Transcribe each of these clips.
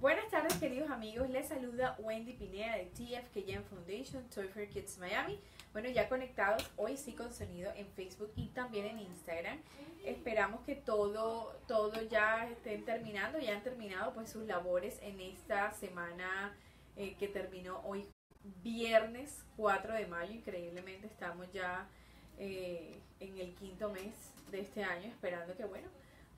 Buenas tardes queridos amigos, les saluda Wendy Pineda de TFKM Foundation, Toy for Kids Miami. Bueno, ya conectados hoy sí con sonido en Facebook y también en Instagram. Esperamos que todo, todo ya estén terminando, ya han terminado pues sus labores en esta semana eh, que terminó hoy viernes 4 de mayo. Increíblemente estamos ya eh, en el quinto mes de este año, esperando que bueno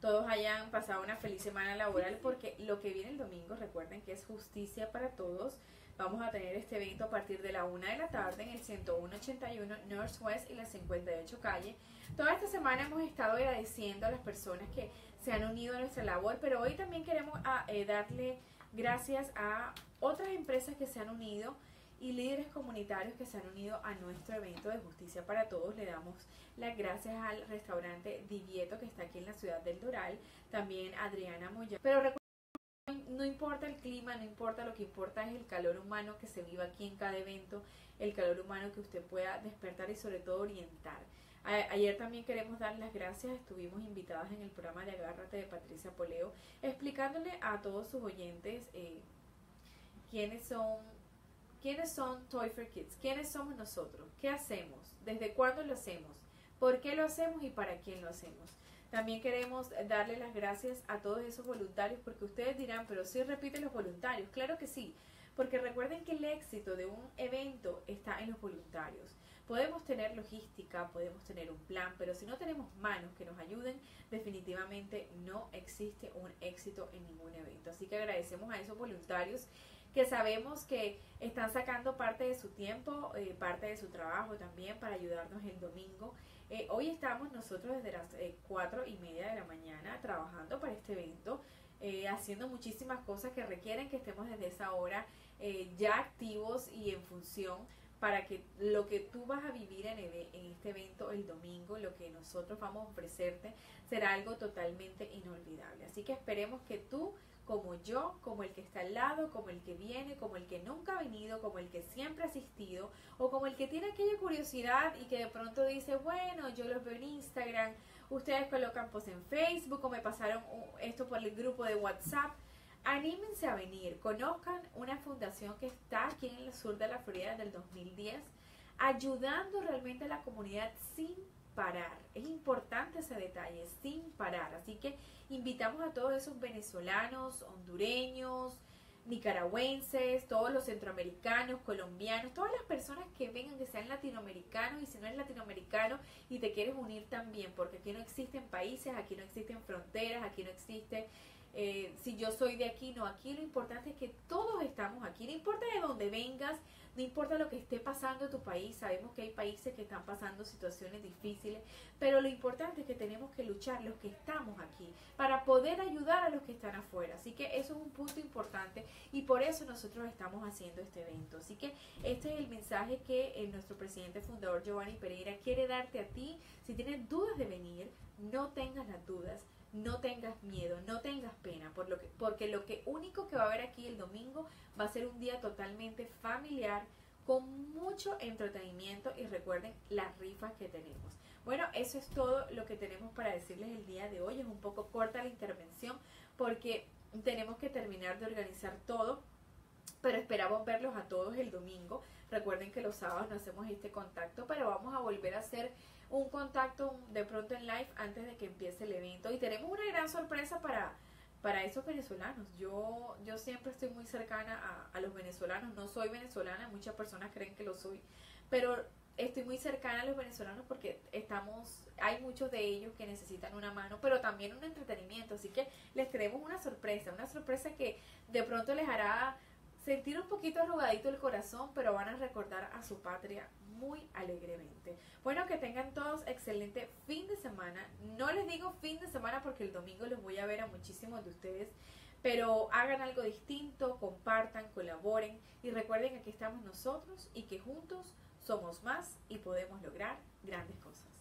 todos hayan pasado una feliz semana laboral porque lo que viene el domingo, recuerden que es justicia para todos. Vamos a tener este evento a partir de la 1 de la tarde en el 10181 Northwest y la 58 calle. Toda esta semana hemos estado agradeciendo a las personas que se han unido a nuestra labor, pero hoy también queremos ah, eh, darle gracias a otras empresas que se han unido y líderes comunitarios que se han unido a nuestro evento de Justicia para Todos. Le damos las gracias al restaurante Divieto que está aquí en la ciudad del Doral, también Adriana Moya. Pero recuerden, no importa el clima, no importa, lo que importa es el calor humano que se viva aquí en cada evento, el calor humano que usted pueda despertar y sobre todo orientar. ayer también queremos dar las gracias, estuvimos invitadas en el programa de Agárrate de Patricia Poleo, explicándole a todos sus oyentes eh, quiénes son ¿Quiénes son Toy for Kids? ¿Quiénes somos nosotros? ¿Qué hacemos? ¿Desde cuándo lo hacemos? ¿Por qué lo hacemos y para quién lo hacemos? También queremos darle las gracias a todos esos voluntarios porque ustedes dirán, pero sí repiten los voluntarios. Claro que sí, porque recuerden que el éxito de un evento está en los voluntarios. Podemos tener logística, podemos tener un plan, pero si no tenemos manos que nos ayuden, definitivamente no existe un éxito en ningún evento. Así que agradecemos a esos voluntarios que sabemos que están sacando parte de su tiempo, eh, parte de su trabajo también para ayudarnos el domingo. Eh, hoy estamos nosotros desde las eh, cuatro y media de la mañana trabajando para este evento, haciendo muchísimas cosas que requieren que estemos desde esa hora ya activos y en función para que lo que tú vas a vivir en, este evento el domingo, lo que nosotros vamos a ofrecerte, será algo totalmente inolvidable. Así que esperemos que tú como yo, como el que está al lado, como el que viene, como el que nunca ha venido, como el que siempre ha asistido, o como el que tiene aquella curiosidad y que de pronto dice, bueno, yo los veo en Instagram, ustedes colocan post en Facebook o me pasaron esto por el grupo de WhatsApp. Anímense a venir, conozcan una fundación que está aquí en el sur de la Florida del 2010, ayudando realmente a la comunidad sin parar. Es importante ese detalle, sin parar. Así que invitamos a todos esos venezolanos, hondureños, nicaragüenses, todos los centroamericanos, colombianos, todas las personas que vengan que sean latinoamericanos y si no eres latinoamericano y te quieres unir también, porque aquí no existen países, aquí no existen fronteras, aquí no existe eh, si yo soy de aquí, no, aquí lo importante es que todos estamos aquí, no importa de dónde vengas, no importa lo que esté pasando en tu país, sabemos que hay países que están pasando situaciones difíciles, pero lo importante es que tenemos que luchar los que estamos aquí para poder ayudar a los que están afuera. Así que eso es un punto importante y por eso nosotros estamos haciendo este evento. Así que este es el mensaje que eh, nuestro presidente fundador Giovanni Pereira quiere darte a ti. Si tienes dudas de venir, no tengas las dudas no tengas miedo, no tengas pena, porque lo que único que va a haber aquí el domingo va a ser un día totalmente familiar, con mucho entretenimiento y recuerden las rifas que tenemos. Bueno, eso es todo lo que tenemos para decirles el día de hoy. Es un poco corta la intervención porque tenemos que terminar de organizar todo, pero esperamos verlos a todos el domingo. Recuerden que los sábados no hacemos este contacto, pero vamos a volver a hacer un contacto de pronto en live antes de que empiece el evento. Y tenemos una gran sorpresa para, para esos venezolanos. Yo, yo siempre estoy muy cercana a, a los venezolanos. No soy venezolana, muchas personas creen que lo soy, pero estoy muy cercana a los venezolanos porque estamos, hay muchos de ellos que necesitan una mano, pero también un entretenimiento. Así que les tenemos una sorpresa, una sorpresa que de pronto les hará sentir un poquito arrugadito el corazón, pero van a recordar a su patria muy alegremente. Bueno, que tengan todos excelente fin de semana. No les digo fin de semana porque el domingo los voy a ver a muchísimos de ustedes, pero hagan algo distinto, compartan, colaboren y recuerden que aquí estamos nosotros y que juntos somos más y podemos lograr grandes cosas.